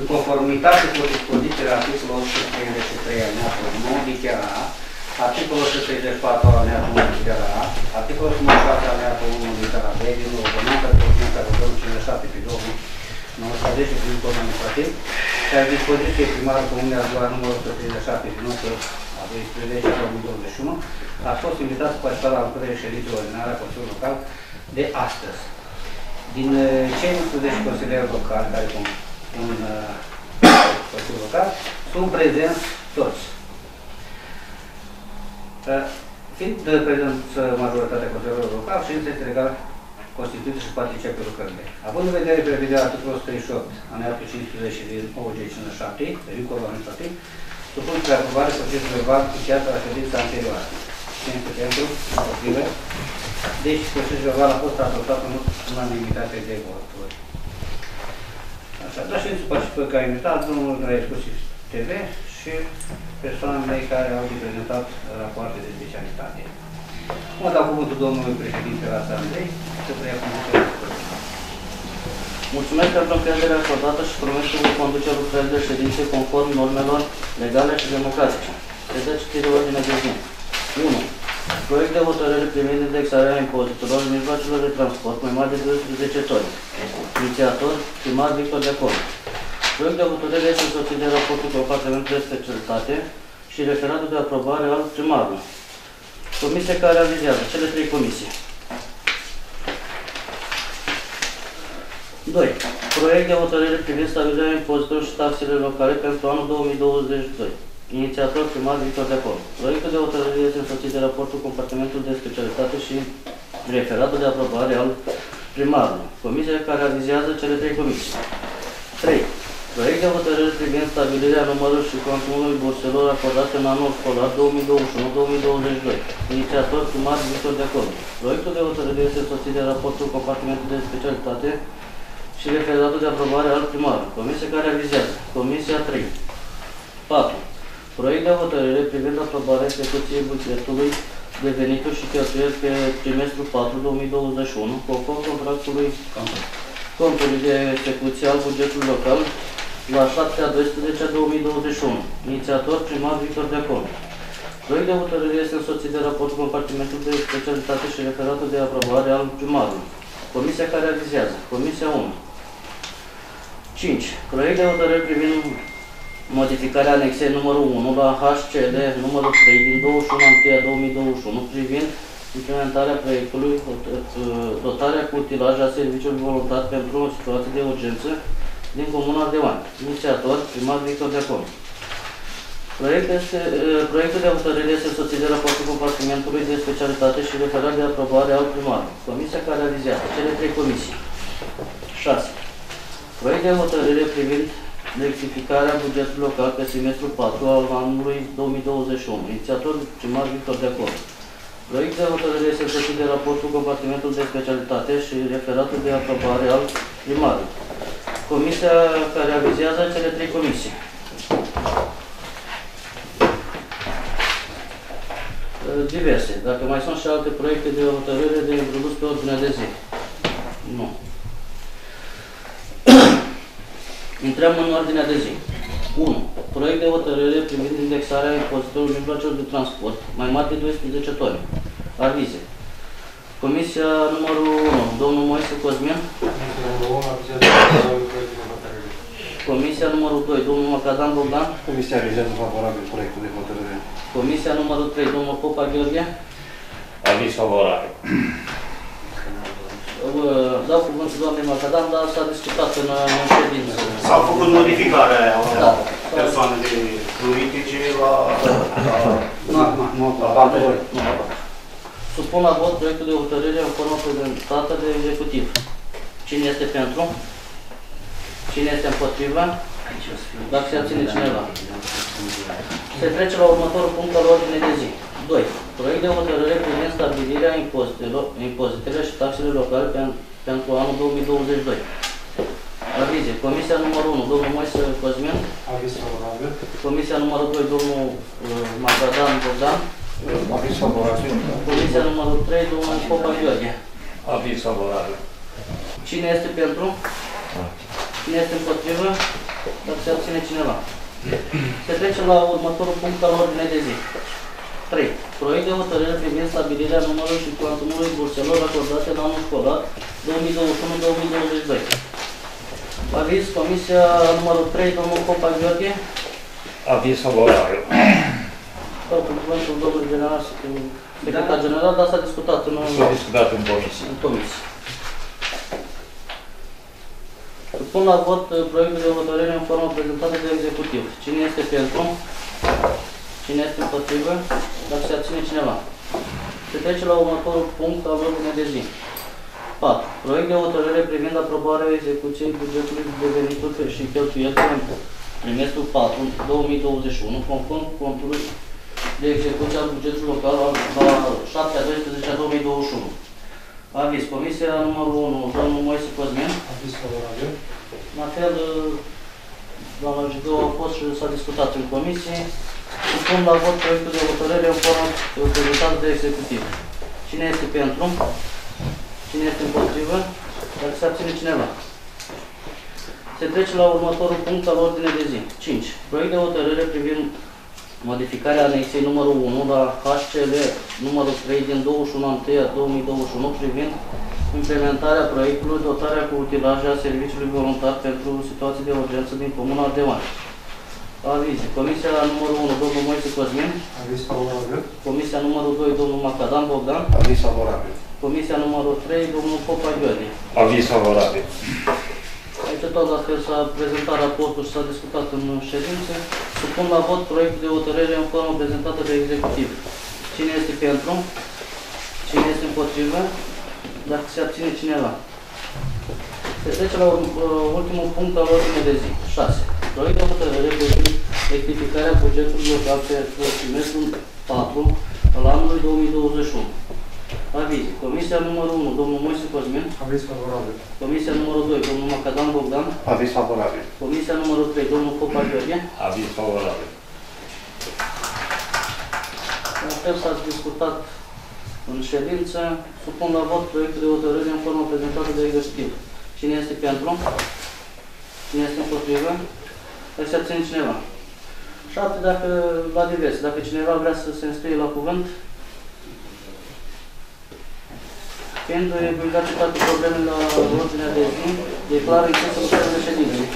în conformitate cu dispozițiile articolul 133 alineatul 9 litera A, articolul 134 alineatul 1 litera A, articolul 107 alineatul 1 litera B din ordonanța de ordonanța de 27 pe 2019 prin cod administrativ, care dispoziție primarul Comunei Ardoa numărul 137 din 11 a 12 a 2021, a fost invitat să participa la lucrările ședinței ordinare a Consiliului Local de astăzi. Din uh, cei 11 consilieri locali care compun uh, Consiliul Local, sunt prezenți toți. Uh, Fiind de prezență majoritatea Consiliului Local, ședința este legal constituită și participă pe lucrările. Având în vedere prevederea articolul 138, aneatul 15 din OG 57, pericolul administrativ, supun spre aprobare procesul verbal încheiat la ședința anterioară. Cine este pentru? Împotrivă? Deci, procesul verbal a fost adoptat în unanimitate de voturi. Așa, la ședință participă ca invitat domnul Draescu TV și persoanele care au reprezentat rapoarte de specialitate. Mă dau cuvântul domnului președinte la Asamblei să preia cuvântul. Mulțumesc pentru încrederea acordată și promit că voi conduce lucrările de ședințe conform normelor legale și democratice. Vedeți citire ordine de zi. 1. Proiect de hotărâre privind indexarea impozitelor în mijloacelor de transport mai mari de 12 toni. Inițiator, primar Victor Decor. Proiect de hotărâre este însoțit de raportul cu apartamentul de specialitate și referatul de aprobare al primarului. Comisia care avizează cele trei comisii. 2. Proiect de hotărâre privind stabilirea impozitelor și taxele locale pentru anul 2022. Inițiator primar Victor Decor. Proiectul de hotărâre este însoțit de raportul compartimentul de specialitate și referatul de aprobare al primarului. Comisia care avizează cele trei comisii. 3. Proiect de hotărâre privind stabilirea numărului și contumului burselor acordate în anul școlar 2021-2022. Inițiator primar Victor Decor. Proiectul de hotărâre este însoțit de raportul compartimentului de specialitate și referatul de aprobare al primarului. Comisia care avizează. Comisia 3. 4. Proiect de hotărâre privind aprobarea execuției bugetului de venituri și cheltuieli pe trimestrul 4 2021, conform contractului contului de execuție al bugetului local la 7 a 12 a 2021. Inițiator primar Victor Deacon. Proiect de hotărâre este însoțit de raportul compartimentului de specialitate și referatul de aprobare al primarului. Comisia care avizează. Comisia 1. 5. Proiect de hotărâre privind modificarea anexei numărul 1 la HCL numărul 3 din 21 a 2021 privind implementarea proiectului dotarea cu utilaj a serviciului voluntar pentru o situație de urgență din Comuna Ardeoan. Inițiator, primar Victor Deacon. Proiect este, proiectul de hotărâre este soțit de raportul compartimentului de specialitate și referat de aprobare al primarului. Comisia care avizează cele trei comisii. 6. Proiect de hotărâre privind rectificarea bugetului local pe semestrul 4 al anului 2021. Inițiator primar Victor Deacon. Proiect de hotărâre este însoțit de raportul compartimentul de specialitate și referatul de aprobare al primarului. Comisia care avizează cele trei comisii. Diverse. Dacă mai sunt și alte proiecte de hotărâre de introdus pe ordinea de zi. Nu. Intrăm în ordinea de zi. 1. Proiect de hotărâre privind indexarea impozitelor mijloacelor de transport mai mari de 12 tone. Avize. Comisia numărul 1, domnul Moise Cosmin. Comisia numărul 2, domnul Macadam Bogdan. Comisia avizează favorabil proiectul de hotărâre. Comisia numărul 3, domnul Popa Gheorghe. Aviz favorabil. Dau cuvântul doamnei Macadam, dar s-a discutat în, în ședință. S-au făcut modificarea Da. persoanele juridice la, la, Nu, nu, nu, la bancă. Nu. Supun la vot proiectul de hotărâre în formă prezentată de executiv. Cine este pentru? Cine este împotriva? Dacă se abține cineva. Se trece la următorul punct al ordinei de zi. 2. Proiect de hotărâre privind stabilirea impozitelor, impozitele și taxele locale pen, pentru anul 2022. Avize. Comisia numărul 1, domnul Moise Cosmin. Aviz favorabil. Comisia numărul 2, domnul uh, Magadan Bogdan. Aviz favorabil. Comisia numărul 3, domnul Popa Gheorghe. Aviz favorabil. Cine este pentru? Cine este împotrivă? Dacă se abține cineva. Se trece la următorul punct al ordinei de zi. 3. Proiect de hotărâre privind stabilirea numărului și cuantumului burselor acordate la anul școlar 2021-2022. Aviz, Comisia numărul 3, domnul Copa Gheorghe. Aviz favorabil. Dau cuvântul domnului general, secretar general, dar s-a discutat în, S-a discutat în comisie. în comisie. Pun la vot uh, proiectul de hotărâre în formă prezentată de executiv. Cine este pentru? Cine este împotrivă? Dacă se abține cineva. Se trece la următorul punct al ordinei de zi. 4. Proiect de hotărâre privind aprobarea execuției bugetului de venituri și cheltuieli pentru trimestrul 4 2021, conform contului de execuție al bugetului local la 7 a 12 a 2021. Aviz. Comisia numărul 1, domnul Moise Cosmin. Aviz favorabil. La fel, doamna Jidou a fost și s-a discutat în comisie. Supun la vot proiectul de hotărâre în formă prezentat de executiv. Cine este pentru? Cine este împotrivă? Dacă se abține cineva. Se trece la următorul punct al ordinei de zi. 5. Proiect de hotărâre privind modificarea anexei numărul 1 la HCL numărul 3 din 21 a 2021 privind implementarea proiectului dotarea cu utilaje a serviciului voluntar pentru situații de urgență din Comuna Ardeoan. Avize. Comisia la numărul 1, domnul Moise Cosmin. Aviz favorabil. Comisia numărul 2, domnul Macadam Bogdan. Aviz favorabil. Comisia numărul 3, domnul Popa Gheorghe. Aviz favorabil. Aici tot la fel s-a prezentat raportul și s-a discutat în ședință. Supun la vot proiectul de hotărâre în formă prezentată de executiv. Cine este pentru? Cine este împotrivă? Dacă se abține cineva. Se trece la urm- uh, ultimul punct al ordinei de zi. 6. Proiect de hotărâre privind rectificarea bugetului local pentru trimestrul 4 al anului 2021. Aviz. Comisia numărul 1, domnul Moise Cosmin. Aviz favorabil. Comisia numărul 2, domnul Macadam Bogdan. Aviz favorabil. Comisia numărul 3, domnul Popa Gheorghe. Aviz favorabil. La fel s-a discutat în ședință. Supun la vot proiectul de hotărâre în formă prezentată de executiv. Cine este pentru? Cine este împotrivă? Dacă se abține cineva. 7. Dacă, la diverse. Dacă cineva vrea să se înscrie la cuvânt, fiind epuizate toate problemele la ordinea de zi, declar închisă lucrările ședinței.